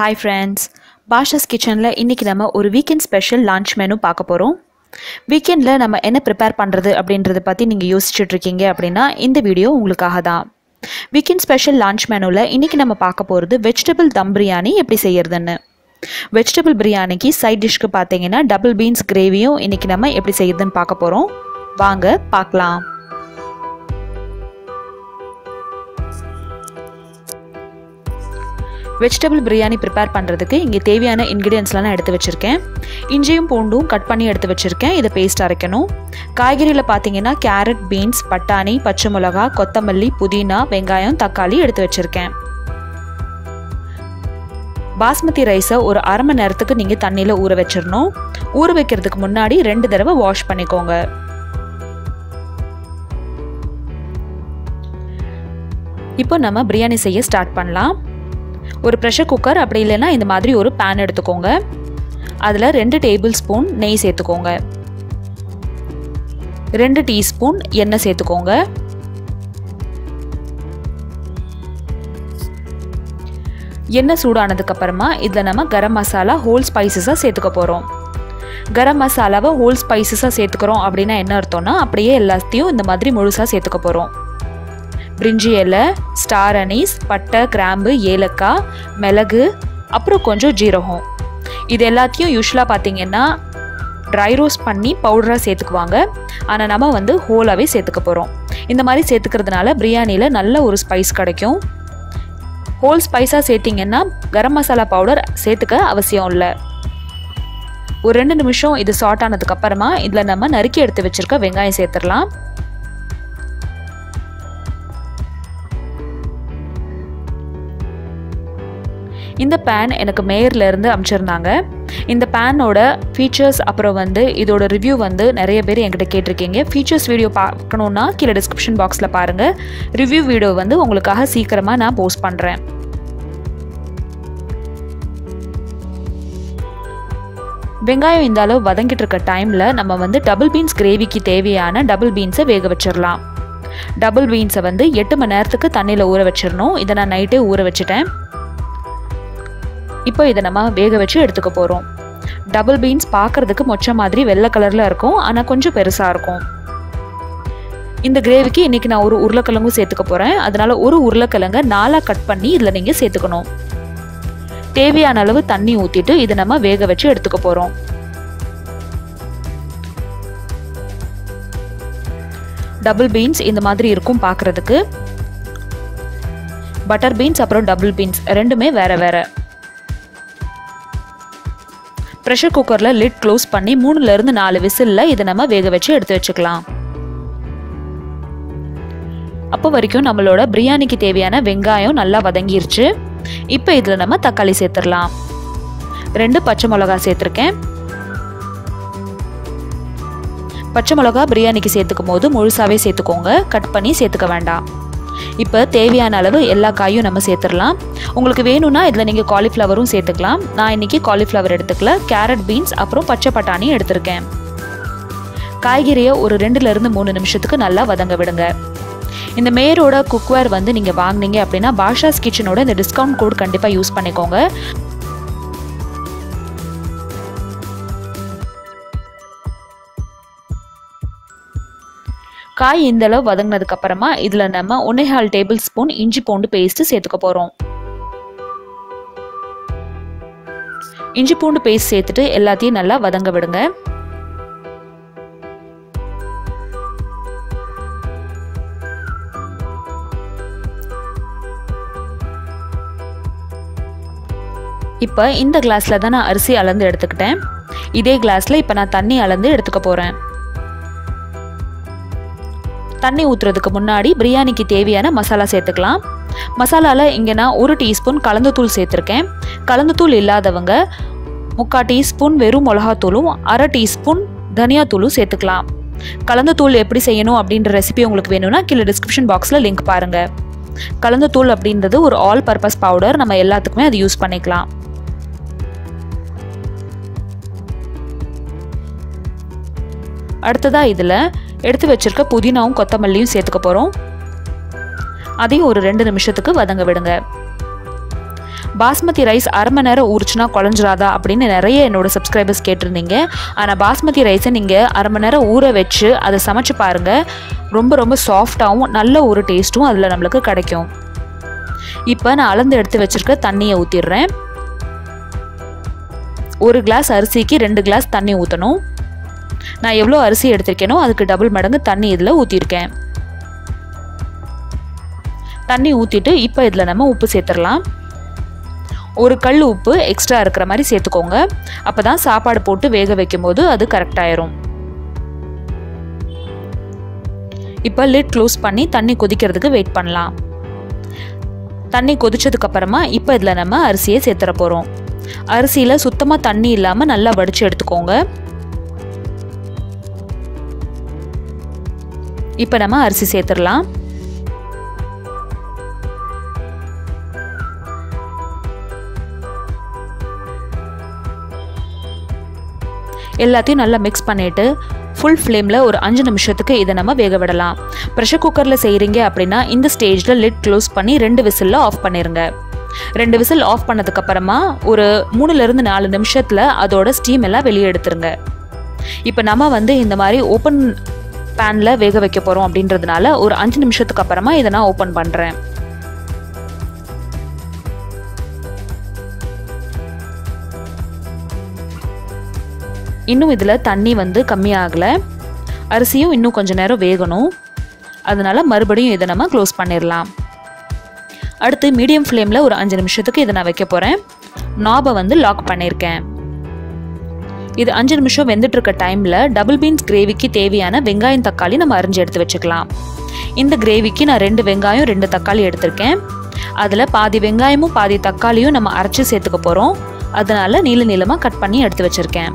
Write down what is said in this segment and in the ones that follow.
Hi friends Basha's கிச்சனில் இன்றைக்கி நம்ம ஒரு வீக்கெண்ட் ஸ்பெஷல் லான்ச் மெனு பார்க்க போகிறோம் வீக்கெண்டில் நம்ம என்ன ப்ரிப்பேர் பண்ணுறது அப்படின்றத பற்றி நீங்கள் யோசிச்சுட்ருக்கீங்க அப்படின்னா இந்த வீடியோ உங்களுக்காக தான். வீக்கெண்ட் ஸ்பெஷல் லான்ச் மெனுவில் இன்றைக்கி நம்ம பார்க்க போகிறது வெஜிடபிள் தம் பிரியாணி எப்படி செய்யறதுன்னு. வெஜிடபிள் பிரியாணிக்கு சைட் டிஷ்க்கு பார்த்தீங்கன்னா டபுள் பீன்ஸ் கிரேவியும் இன்றைக்கி நம்ம எப்படி செய்யறதுன்னு பார்க்க போகிறோம் வாங்க பார்க்கலாம். வெஜிடபிள் பிரியாணி ப்ரிப்பேர் பண்ணுறதுக்கு இங்கே தேவையான இன்க்ரீடியன்ஸ்லாம் நான் எடுத்து வச்சுருக்கேன். இஞ்சியும் பூண்டும் கட் பண்ணி எடுத்து வச்சுருக்கேன். இதை பேஸ்ட் அரைக்கணும். காய்கறியில் பார்த்தீங்கன்னா கேரட் பீன்ஸ் பட்டாணி பச்சை மிளகா கொத்தமல்லி புதினா வெங்காயம் தக்காளி எடுத்து வச்சுருக்கேன். பாஸ்மதி ரைஸை ஒரு அரை மணி நேரத்துக்கு நீங்கள் தண்ணியில் ஊற வச்சிடணும் ஊற வைக்கிறதுக்கு முன்னாடி ரெண்டு தடவை வாஷ் பண்ணிக்கோங்க. இப்போ நம்ம பிரியாணி செய்ய ஸ்டார்ட் பண்ணலாம். ஒரு ப்ரெஷர் குக்கர் அப்படி இல்லைன்னா இந்த மாதிரி ஒரு பேன் எடுத்துக்கோங்க. அதில் ரெண்டு டேபிள் ஸ்பூன் நெய் சேர்த்துக்கோங்க. ரெண்டு டீஸ்பூன் எண்ணெய் சேர்த்துக்கோங்க. எண்ணெய் சூடானதுக்கப்புறமா இதில் நம்ம கரம் மசாலா ஹோல் ஸ்பைசஸாக சேர்த்துக்க போகிறோம் கரம் மசாலாவை ஹோல் ஸ்பைசஸாக சேர்த்துக்கிறோம் அப்படின்னா என்ன அர்த்தம்னா அப்படியே எல்லாத்தையும் இந்த மாதிரி முழுசாக சேர்த்துக்க போகிறோம் பிரிஞ்சி இலை ஸ்டார் அனீஸ் பட்டை கிராம்பு ஏலக்காய் மிளகு அப்புறம் கொஞ்சம் ஜீரகம். இது எல்லாத்தையும் யூஸ்வலாக பார்த்தீங்கன்னா ட்ரை ரோஸ்ட் பண்ணி பவுடராக சேர்த்துக்குவாங்க. ஆனால் நம்ம வந்து ஹோலாகவே சேர்த்துக்க போகிறோம் இந்த மாதிரி சேர்த்துக்கிறதுனால பிரியாணியில் நல்ல ஒரு ஸ்பைஸ் கிடைக்கும். ஹோல் ஸ்பைஸாக சேர்த்திங்கன்னா கரம் மசாலா பவுடர் சேர்த்துக்க அவசியம் இல்லை. ஒரு ரெண்டு நிமிஷம் இது சாட் ஆனதுக்கப்புறமா இதில் நம்ம நறுக்கி எடுத்து வச்சுருக்க வெங்காயம் சேர்த்துடலாம். இந்த பேன் எனக்கு மேயர்லேருந்து அமைச்சிருந்தாங்க. இந்த பேனோட ஃபீச்சர்ஸ் அப்புறம் வந்து இதோட ரிவ்யூ வந்து நிறைய பேர் என்கிட்ட கேட்டிருக்கீங்க. ஃபீச்சர்ஸ் வீடியோ பார்க்கணுன்னா கீழே டிஸ்கிரிப்ஷன் பாக்ஸில் பாருங்கள் ரிவ்யூ வீடியோ வந்து உங்களுக்காக சீக்கிரமாக நான் போஸ்ட் பண்ணுறேன் வெங்காயம் இந்த அளவு வதங்கிட்டு இருக்க டைமில் நம்ம வந்து டபுள் பீன்ஸ் கிரேவிக்கு தேவையான டபுள் பீன்ஸை வேக வச்சிடலாம் டபுள் பீன்ஸை வந்து எட்டு மணி நேரத்துக்கு தண்ணியில் ஊற வச்சிடணும் இதை நான் நைட்டே ஊற வச்சுட்டேன். இப்போ இதை நம்ம வேக வச்சு எடுத்துக்க போகிறோம் டபுள் பீன்ஸ் பார்க்குறதுக்கு மொச்ச மாதிரி வெள்ளை கலரில் இருக்கும் ஆனால் கொஞ்சம் பெருசாக இருக்கும். இந்த கிரேவிக்கு இன்றைக்கி நான் ஒரு உருளைக்கிழங்கும் சேர்த்துக்க போகிறேன் அதனால் ஒரு உருளைக்கிழங்கை நாலாக கட் பண்ணி இதில் நீங்கள் சேர்த்துக்கணும். தேவையான அளவு தண்ணி ஊற்றிட்டு இதை நம்ம வேக வச்சு எடுத்துக்க போகிறோம் டபுள் பீன்ஸ் இந்த மாதிரி இருக்கும் பார்க்குறதுக்கு. பட்டர் பீன்ஸ் அப்புறம் டபுள் பீன்ஸ் ரெண்டுமே வேறு வேறு. ப்ரெஷர் குக்கரில் லிட் க்ளோஸ் பண்ணி மூணுலேருந்து நாலு விசிலில் இதை நம்ம வேக வச்சு எடுத்து வச்சுக்கலாம். அப்போ வரைக்கும் நம்மளோட பிரியாணிக்கு தேவையான வெங்காயம் நல்லா வதங்கிருச்சு. இப்போ இதில் நம்ம தக்காளி சேர்த்துடலாம். ரெண்டு பச்சை மிளகா சேர்த்துருக்கேன். பச்சை மிளகா பிரியாணிக்கு சேர்த்துக்கும் போது முழுசாகவே சேர்த்துக்கோங்க. கட் பண்ணி சேர்த்துக்க வேண்டாம். இப்போ தேவையான அளவு எல்லா காயும் நம்ம சேர்த்துடலாம். உங்களுக்கு வேணும்னா இதில் நீங்கள் காலிஃப்ளவரும் சேர்த்துக்கலாம். நான் இன்றைக்கி காலிஃப்ளவர் எடுத்துக்கல. கேரட் பீன்ஸ் அப்புறம் பச்சை பட்டாணி எடுத்திருக்கேன். காய்கறியை ஒரு ரெண்டுலேருந்து மூணு நிமிஷத்துக்கு நல்லா வதங்க விடுங்க. இந்த மேயரோட குக்வேர் வந்து நீங்கள் வாங்கினீங்க அப்படின்னா பாஷாஸ் கிச்சனோட இந்த டிஸ்கவுண்ட் கோட் கண்டிப்பாக யூஸ் பண்ணிக்கோங்க. காய் இந்த அளவு வதங்கினதுக்கு அப்புறமா இதில் நம்ம ஒன்னேகால் டேபிள் ஸ்பூன் இஞ்சி பூண்டு பேஸ்ட்டு சேர்த்துக்க போகிறோம் இஞ்சி பூண்டு பேஸ்ட் சேர்த்துட்டு எல்லாத்தையும் நல்லா வதங்க விடுங்க. இப்போ இந்த கிளாஸில் தான் நான் அரிசி அளந்து எடுத்துக்கிட்டேன். இதே கிளாஸில் இப்போ நான் தண்ணி அளந்து எடுத்துக்க போகிறேன் தண்ணி ஊற்றுறதுக்கு முன்னாடி பிரியாணிக்கு தேவையான மசாலா சேர்த்துக்கலாம். மசாலாவில் இங்கே நான் ஒரு டீஸ்பூன் கலந்தத்தூள் சேர்த்துருக்கேன். கலந்தத்தூள் இல்லாதவங்க முக்கால் டீஸ்பூன் வெறும் மிளகாத்தூளும் அரை டீஸ்பூன் தனியாத்தூளும் சேர்த்துக்கலாம். கலந்துத்தூள் எப்படி செய்யணும் அப்படின்ற ரெசிபி உங்களுக்கு வேணும்னா கீழே டிஸ்கிரிப்ஷன் பாக்ஸில் லிங்க் பாருங்கள் கலந்துத்தூள் அப்படின்றது ஒரு ஆல் பர்பஸ் பவுடர் நம்ம எல்லாத்துக்குமே அது யூஸ் பண்ணிக்கலாம். அடுத்ததாக இதில் எடுத்து வச்சிருக்க புதினாவும் கொத்தமல்லியும் சேர்த்துக்க போகிறோம் அதையும் ஒரு ரெண்டு நிமிஷத்துக்கு வதங்க விடுங்க. பாஸ்மதி ரைஸ் அரை மணி நேரம் ஊறிச்சுனா குழஞ்சிராதா அப்படின்னு நிறைய என்னோடய சப்ஸ்கிரைபர்ஸ் கேட்டிருந்தீங்க. ஆனால் பாஸ்மதி ரைஸை நீங்கள் அரை மணி நேரம் ஊற வச்சு அதை சமைச்சு பாருங்கள் ரொம்ப ரொம்ப சாஃப்டாகவும் நல்ல ஒரு டேஸ்ட்டும் அதில் நம்மளுக்கு கிடைக்கும். இப்போ நான் அளந்து எடுத்து வச்சுருக்க தண்ணியை ஊற்றிடுறேன் ஒரு கிளாஸ் அரிசிக்கு ரெண்டு கிளாஸ் தண்ணி ஊற்றணும் நான் எவ்வளோ அரிசி எடுத்திருக்கேனோ அதுக்கு டபுள் மடங்கு தண்ணி இதில் ஊற்றிருக்கேன் தண்ணி ஊற்றிட்டு இப்போ இதில் நம்ம உப்பு சேர்த்துடலாம். ஒரு கல் உப்பு எக்ஸ்ட்ரா இருக்கிற மாதிரி சேர்த்துக்கோங்க. அப்போ தான் சாப்பாடு போட்டு வேக வைக்கும் போது அது கரெக்டாயிரும் இப்போ லிட் க்ளோஸ் பண்ணி தண்ணி கொதிக்கிறதுக்கு வெயிட் பண்ணலாம். தண்ணி கொதிச்சதுக்கப்புறமா இப்போ இதில் நம்ம அரிசியை சேர்த்துற போகிறோம் அரிசியில் சுத்தமாக தண்ணி இல்லாமல் நல்லா வடித்து எடுத்துக்கோங்க. இப்போ நம்ம அரிசி சேர்த்துடலாம். எல்லாத்தையும் நல்லா மிக்ஸ் பண்ணிவிட்டு ஃபுல் ஃப்ளேமில் ஒரு அஞ்சு நிமிஷத்துக்கு இதை நம்ம வேக விடலாம். ப்ரெஷர் குக்கரில் செய்கிறீங்க அப்படின்னா இந்த ஸ்டேஜில் லிட் க்ளோஸ் பண்ணி ரெண்டு விசிலில் ஆஃப் பண்ணிடுங்க ரெண்டு விசில் ஆஃப் பண்ணதுக்கப்புறமா ஒரு மூணுலேருந்து நாலு நிமிஷத்தில் அதோட ஸ்டீம் எல்லாம் வெளியே எடுத்துருங்க. இப்போ நம்ம வந்து இந்த மாதிரி ஓப்பன் பேனில் வேக வைக்க போகிறோம் அப்படின்றதுனால ஒரு அஞ்சு நிமிஷத்துக்கு அப்புறமா இதை நான் ஓப்பன் பண்ணுறேன் இன்னும் இதில் தண்ணி வந்து கம்மியாகலை. அரிசியும் இன்னும் கொஞ்சம் நேரம் வேகணும். அதனால் மறுபடியும் இதை நம்ம க்ளோஸ் பண்ணிடலாம் அடுத்து மீடியம் ஃப்ளேமில் ஒரு அஞ்சு நிமிஷத்துக்கு இதை நான் வைக்க போகிறேன் நாபை வந்து லாக் பண்ணியிருக்கேன் இது அஞ்சு நிமிஷம் வெந்துட்டு இருக்க டைமில் டபுள் பீன்ஸ் கிரேவிக்கு தேவையான வெங்காயம் தக்காளி நம்ம அரிஞ்சு எடுத்து வச்சுக்கலாம். இந்த கிரேவிக்கு நான் ரெண்டு வெங்காயம் ரெண்டு தக்காளி எடுத்திருக்கேன். அதில் பாதி வெங்காயமும் பாதி தக்காளியும் நம்ம அரைச்சி சேர்த்துக்க போகிறோம் அதனால நீள நீளமாக கட் பண்ணி எடுத்து வச்சுருக்கேன்.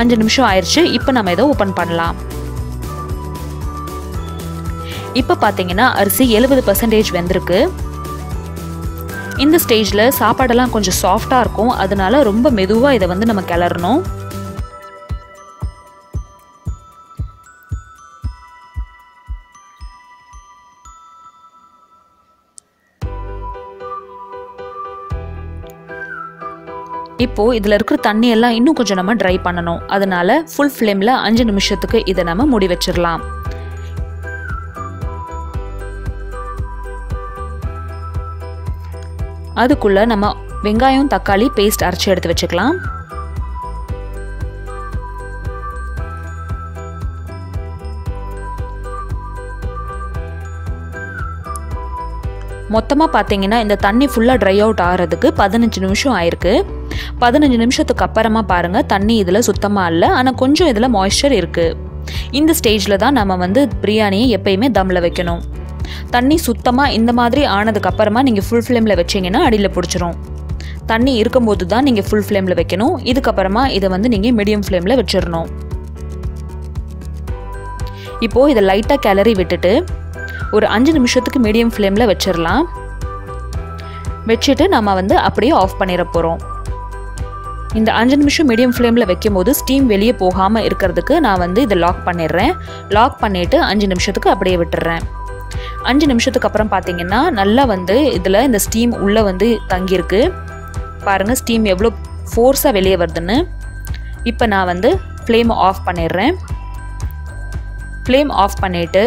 அஞ்சு நிமிஷம் ஆயிடுச்சு இப்போ நம்ம இதை ஓப்பன் பண்ணலாம். இப்போ பார்த்தீங்கன்னா அரிசி எழுபது பர்சன்டேஜ் வெந்திருக்கு. இந்த ஸ்டேஜில் சாப்பாடெல்லாம் கொஞ்சம் சாஃப்டாக இருக்கும். அதனால ரொம்ப மெதுவாக இதை வந்து நம்ம கிளறணும். இப்போது இதில் இருக்கிற தண்ணியெல்லாம் இன்னும் கொஞ்சம் நம்ம ட்ரை பண்ணணும். அதனால ஃபுல் ஃப்ளேமில் அஞ்சு நிமிஷத்துக்கு இதை நம்ம மூடி வச்சிடலாம். அதுக்குள்ள நம்ம வெங்காயம் தக்காளி பேஸ்ட் அரைச்சி எடுத்து வச்சுக்கலாம். மொத்தமாக பார்த்தீங்கன்னா இந்த தண்ணி ஃபுல்லாக ட்ரை அவுட் ஆகிறதுக்கு பதினஞ்சு நிமிஷம் ஆயிருக்கு. பதினஞ்சு நிமிஷத்துக்கு அப்புறமா பாருங்கள் தண்ணி இதில் சுத்தமாக இல்லை ஆனால் கொஞ்சம் இதில் மாய்ஸ்சர் இருக்குது இந்த ஸ்டேஜில் தான் நம்ம வந்து பிரியாணியை எப்பயுமே தம்மில் வைக்கணும். தண்ணி சுத்தமாக இந்த மாதிரி ஆனதுக்கு அப்புறமா நீங்கள் ஃபுல் ஃப்ளேமில் வச்சிங்கன்னா அடியில் பிடிச்சிரும். தண்ணி இருக்கும்போது தான் நீங்கள் ஃபுல் ஃப்ளேமில் வைக்கணும். இதுக்கப்புறமா இதை வந்து நீங்கள் மீடியம் ஃப்ளேமில் வச்சிடணும் இப்போது இதை லைட்டாக கிளறி விட்டுட்டு ஒரு அஞ்சு நிமிஷத்துக்கு மீடியம் ஃப்ளேமில் வச்சிடலாம் வச்சுட்டு நம்ம வந்து அப்படியே ஆஃப் பண்ணிட போகிறோம் இந்த அஞ்சு நிமிஷம் மீடியம் ஃப்ளேமில் வைக்கும் போது ஸ்டீம் வெளியே போகாமல் இருக்கிறதுக்கு நான் வந்து இதை லாக் பண்ணிடுறேன். லாக் பண்ணிவிட்டு அஞ்சு நிமிஷத்துக்கு அப்படியே விட்டுறேன். அஞ்சு நிமிஷத்துக்கு அப்புறம் பார்த்தீங்கன்னா நல்லா வந்து இதில் இந்த ஸ்டீம் உள்ளே வந்து தங்கியிருக்கு. பாருங்கள் ஸ்டீம் எவ்வளோ ஃபோர்ஸாக வெளியே வருதுன்னு. இப்போ நான் வந்து ஃப்ளேமை ஆஃப் பண்ணிடுறேன். ஃப்ளேம் ஆஃப் பண்ணிவிட்டு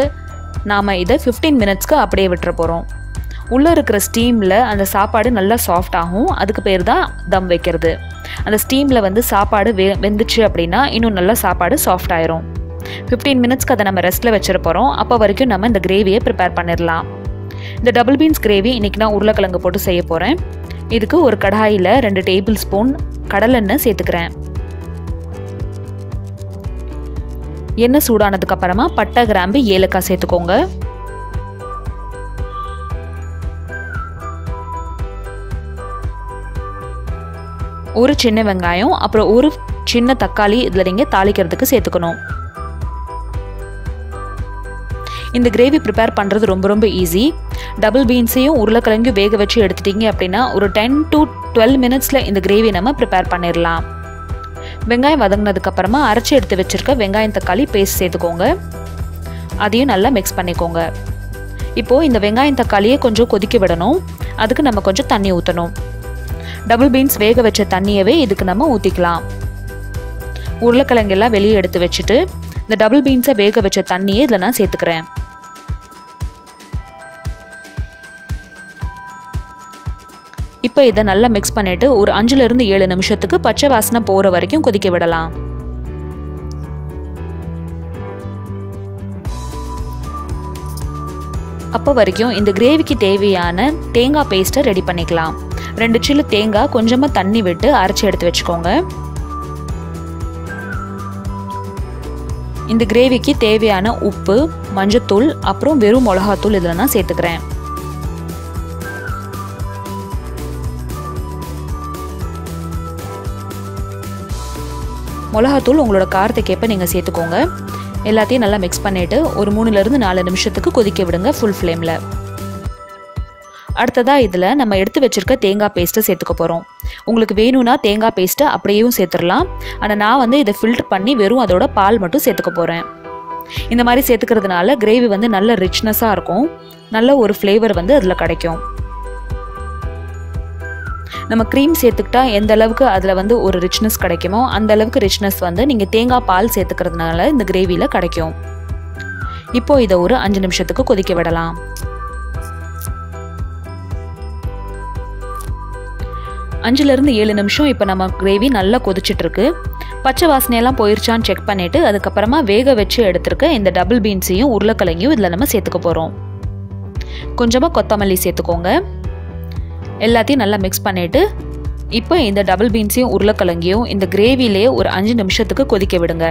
நாம் இதை ஃபிஃப்டீன் மினிட்ஸ்க்கு அப்படியே விட்டுற போகிறோம் உள்ளே இருக்கிற ஸ்டீமில் அந்த சாப்பாடு நல்லா சாஃப்ட் ஆகும். அதுக்கு பேர் தான் தம் வைக்கிறது. அந்த ஸ்டீமில் வந்து சாப்பாடு வெ வெந்துச்சு அப்படின்னா இன்னும் நல்லா சாப்பாடு சாஃப்ட் ஆயிரும். ஃபிஃப்டீன் மினிட்ஸ்க்கு அதை நம்ம ரெஸ்ட்டில் வச்சிட போகிறோம் அப்போ வரைக்கும் நம்ம இந்த கிரேவியை ப்ரிப்பேர் பண்ணிடலாம். இந்த டபுள் பீன்ஸ் கிரேவி இன்றைக்கி நான் உருளைக்கிழங்கு போட்டு செய்ய போகிறேன் இதுக்கு ஒரு கடாயில் ரெண்டு டேபிள் ஸ்பூன் கடலெண்ணெய் சேர்த்துக்கிறேன். எண்ணெய் சூடானதுக்கு அப்புறமா பட்டை கிராம்பு ஏலக்காய் சேர்த்துக்கோங்க. ஒரு சின்ன வெங்காயம் அப்புறம் ஒரு சின்ன தக்காளி இதில் நீங்கள் தாளிக்கிறதுக்கு சேர்த்துக்கணும். இந்த கிரேவி ப்ரிப்பேர் பண்ணுறது ரொம்ப ரொம்ப ஈஸி டபுள் பீன்ஸையும் உருளைக்கிழங்கு வேக வச்சு எடுத்துட்டீங்க அப்படின்னா ஒரு டென் டு டுவெல் மினிட்ஸில் இந்த கிரேவி நம்ம ப்ரிப்பேர் பண்ணிடலாம் வெங்காயம் வதங்கினதுக்கப்புறமா அரைச்சி எடுத்து வச்சுருக்க வெங்காயம் தக்காளி பேஸ்ட் சேர்த்துக்கோங்க. அதையும் நல்லா மிக்ஸ் பண்ணிக்கோங்க. இப்போது இந்த வெங்காயம் தக்காளியை கொஞ்சம் கொதிக்க விடணும். அதுக்கு நம்ம கொஞ்சம் தண்ணி ஊற்றணும் டபுள் பீன்ஸ் வேக வச்ச தண்ணியவே இதுக்கு நம்ம ஊற்றிக்கலாம் உருளைக்கிழங்கெல்லாம் வெளியே எடுத்து வச்சுட்டு இந்த டபுள் பீன்ஸை வேக வச்ச தண்ணியை இதில் நான் சேர்த்துக்கிறேன். இப்போ இதை நல்லா மிக்ஸ் பண்ணிவிட்டு ஒரு அஞ்சுலேருந்து ஏழு நிமிஷத்துக்கு பச்சை வாசனை போகிற வரைக்கும் கொதிக்க விடலாம். அப்போ வரைக்கும் இந்த கிரேவிக்கு தேவையான தேங்காய் பேஸ்ட்டை ரெடி பண்ணிக்கலாம். ரெண்டு சில்லு தேங்காய் கொஞ்சமாக தண்ணி விட்டு அரைச்சி எடுத்து வச்சுக்கோங்க. இந்த கிரேவிக்கு தேவையான உப்பு மஞ்சத்தூள் அப்புறம் வெறும் மிளகாத்தூள் இதில் நான் சேர்த்துக்கிறேன். மிளகாத்தூள் உங்களோட காரத்துக்கேற்ப நீங்கள் சேர்த்துக்கோங்க. எல்லாத்தையும் நல்லா மிக்ஸ் பண்ணிவிட்டு ஒரு மூணுலேருந்து நாலு நிமிஷத்துக்கு கொதிக்க விடுங்க ஃபுல் ஃப்ளேமில் அடுத்ததாக இதில் நம்ம எடுத்து வச்சுருக்க தேங்காய் பேஸ்ட்டை சேர்த்துக்க போகிறோம் உங்களுக்கு வேணும்னா தேங்காய் பேஸ்ட்டை அப்படியேவும் சேர்த்துடலாம். ஆனால் நான் வந்து இதை ஃபில்டர் பண்ணி வெறும் அதோட பால் மட்டும் சேர்த்துக்க போகிறேன் இந்த மாதிரி சேர்த்துக்கிறதுனால கிரேவி வந்து நல்ல ரிச்னஸாக இருக்கும். நல்ல ஒரு ஃப்ளேவர் வந்து அதில் கிடைக்கும். நம்ம க்ரீம் சேர்த்துக்கிட்டா எந்த அளவுக்கு அதில் வந்து ஒரு ரிச்னஸ் கிடைக்குமோ அந்த அளவுக்கு ரிச்னஸ் வந்து நீங்கள் தேங்காய் பால் சேர்த்துக்கிறதுனால இந்த கிரேவியில் கிடைக்கும். இப்போ இதை ஒரு அஞ்சு நிமிஷத்துக்கு கொதிக்க விடலாம். அஞ்சுலேருந்து ஏழு நிமிஷம் இப்போ நம்ம கிரேவி நல்லா கொதிச்சிட்ருக்கு பச்சை வாசனையெல்லாம் போயிருச்சான்னு செக் பண்ணிவிட்டு அதுக்கப்புறமா வேக வச்சு எடுத்துருக்க இந்த டபுள் பீன்ஸையும் உருளைக்கிழங்கையும் இதில் நம்ம சேர்த்துக்க போகிறோம் கொஞ்சமாக கொத்தமல்லி சேர்த்துக்கோங்க. எல்லாத்தையும் நல்லா மிக்ஸ் பண்ணிவிட்டு இப்போ இந்த டபுள் பீன்ஸையும் உருளைக்கிழங்கையும் இந்த கிரேவிலேயே ஒரு அஞ்சு நிமிஷத்துக்கு கொதிக்க விடுங்க.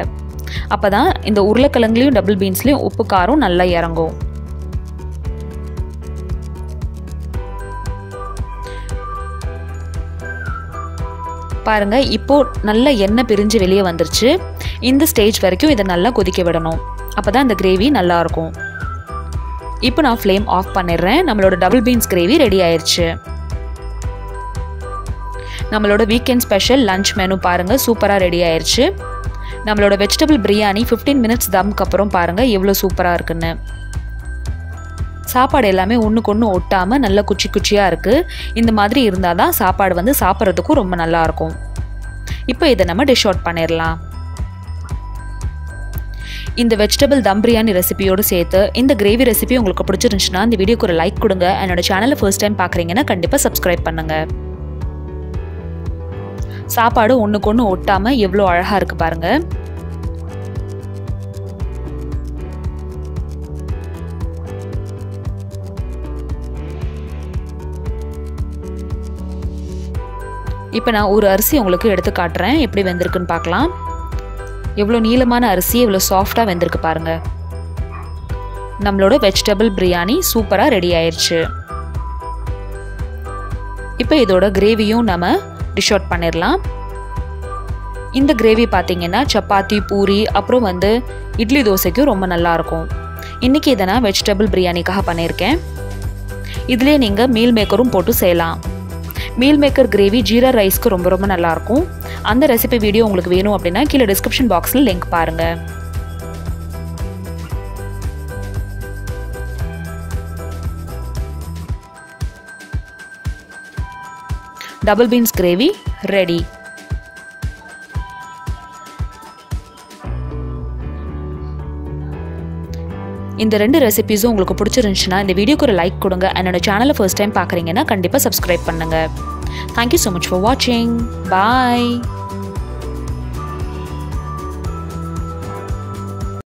அப்போ தான் இந்த உருளைக்கிழங்குலையும் டபுள் பீன்ஸ்லேயும் உப்பு காரம் நல்லா இறங்கும். பாருங்க இப்போ நல்ல எண்ணெய் பிரிஞ்சு வெளியே வந்துருச்சு. இந்த ஸ்டேஜ் வரைக்கும் இதை நல்லா கொதிக்க விடணும். அப்போ தான் இந்த கிரேவி நல்லாயிருக்கும் இப்போ நான் ஃப்ளேம் ஆஃப் பண்ணிடுறேன். நம்மளோட டபுள் பீன்ஸ் கிரேவி ரெடி ஆயிடுச்சு நம்மளோட வீக்கெண்ட் ஸ்பெஷல் லஞ்ச் மெனு பாருங்கள் சூப்பராக ரெடி ஆயிடுச்சு நம்மளோட வெஜிடபிள் பிரியாணி ஃபிஃப்டீன் மினிட்ஸ் தம்க்கு அப்புறம் பாருங்கள் எவ்வளோ சூப்பராக இருக்குன்னு. சாப்பாடு எல்லாமே ஒன்றுக்கு ஒன்று ஒட்டாமல் நல்ல குச்சி குச்சியாக இருக்குது இந்த மாதிரி இருந்தால் தான் சாப்பாடு வந்து சாப்பிட்றதுக்கும் ரொம்ப நல்லாயிருக்கும் இப்போ இதை நம்ம டிஷ் அவுட் பண்ணிடலாம் இந்த வெஜிடபிள் தம் பிரியாணி ரெசிபியோடு சேர்த்து இந்த கிரேவி ரெசிபி உங்களுக்கு பிடிச்சிருந்துச்சுன்னா இந்த வீடியோக்கு ஒரு லைக் கொடுங்க. என்னோட சேனலை ஃபர்ஸ்ட் டைம் பார்க்குறீங்கன்னா கண்டிப்பாக சப்ஸ்கிரைப் பண்ணுங்கள் சாப்பாடு ஒன்றுக்கு ஒன்று ஒட்டாமல் எவ்வளோ அழகாக இருக்குது பாருங்கள் இப்போ நான் ஒரு அரிசி உங்களுக்கு எடுத்து காட்டுறேன். எப்படி வெந்திருக்குன்னு பார்க்கலாம். எவ்வளோ நீளமான அரிசி எவ்வளோ சாஃப்டாக வெந்திருக்கு பாருங்க. நம்மளோட வெஜிடபிள் பிரியாணி சூப்பராக ரெடி ஆயிடுச்சு இப்போ இதோட கிரேவியும் நம்ம டிஷ் அவுட் பண்ணிடலாம் இந்த கிரேவி பார்த்தீங்கன்னா சப்பாத்தி பூரி அப்புறம் வந்து இட்லி தோசைக்கும் ரொம்ப நல்லாயிருக்கும் இன்றைக்கி இதை நான் வெஜிடபிள் பிரியாணிக்காக பண்ணியிருக்கேன் இதுலேயே நீங்கள் மீல் மேக்கரும் போட்டு செய்யலாம். மீல் மேக்கர் கிரேவி ஜீரா ரைஸ்க்கு ரொம்ப ரொம்ப நல்லாயிருக்கும் அந்த ரெசிபி வீடியோ உங்களுக்கு வேணும் அப்படின்னா கீழே டிஸ்கிரிப்ஷன் பாக்ஸில் லிங்க் பாருங்கள் டபுள் பீன்ஸ் கிரேவி ரெடி இந்த ரெண்டு ரெசிபிஸும் உங்களுக்கு பிடிச்சிருந்துச்சுன்னா இந்த வீடியோக்கு ஒரு லைக் கொடுங்க. என்னோட சேனலை ஃபர்ஸ்ட் டைம் பார்க்குறீங்கன்னா கண்டிப்பாக சப்ஸ்கிரைப் பண்ணுங்கள் தேங்க்யூ ஸோ மச் ஃபார் வாட்சிங் பாய்